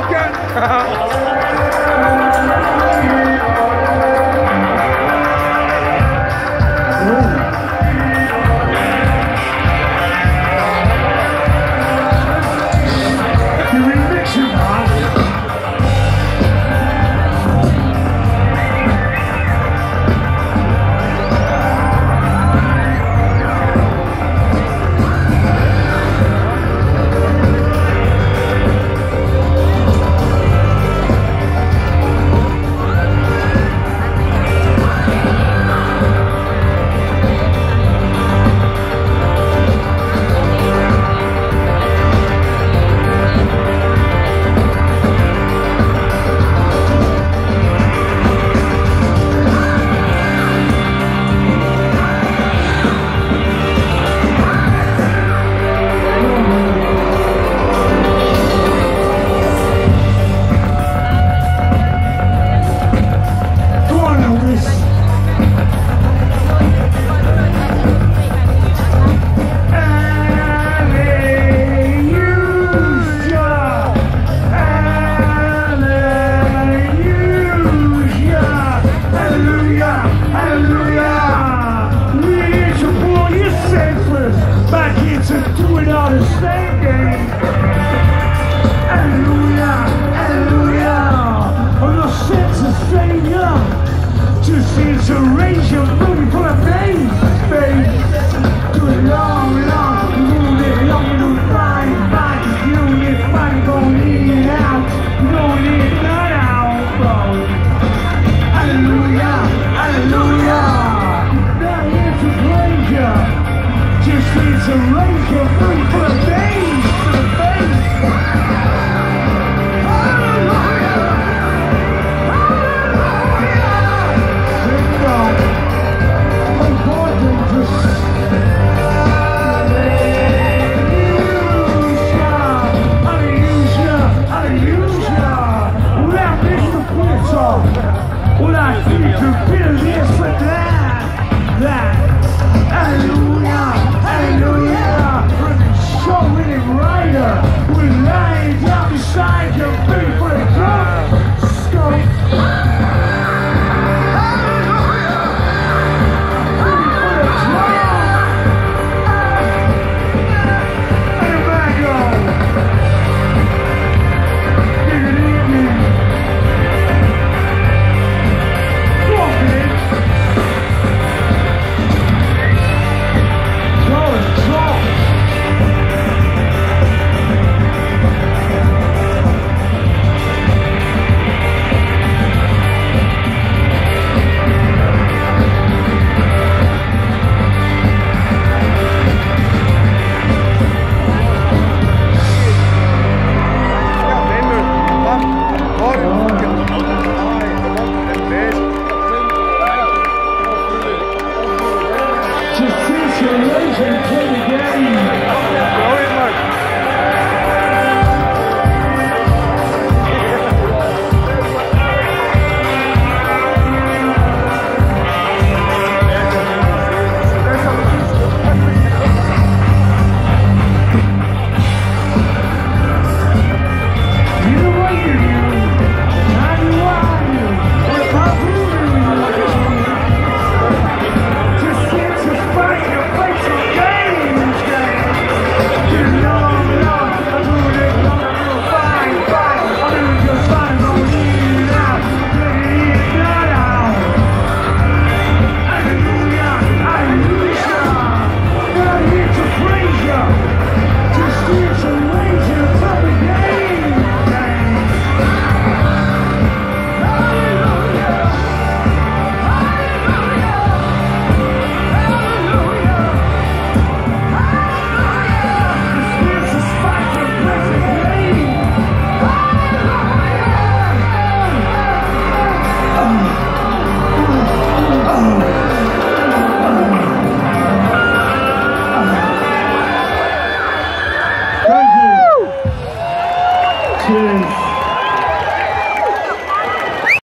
Okay. seems to raise your booty from a face, face To a long, long, unit, long, unifying body Unifying, going in and out, going in and out. Bro. Hallelujah, hallelujah. Not here to praise ya Just seems to raise your booty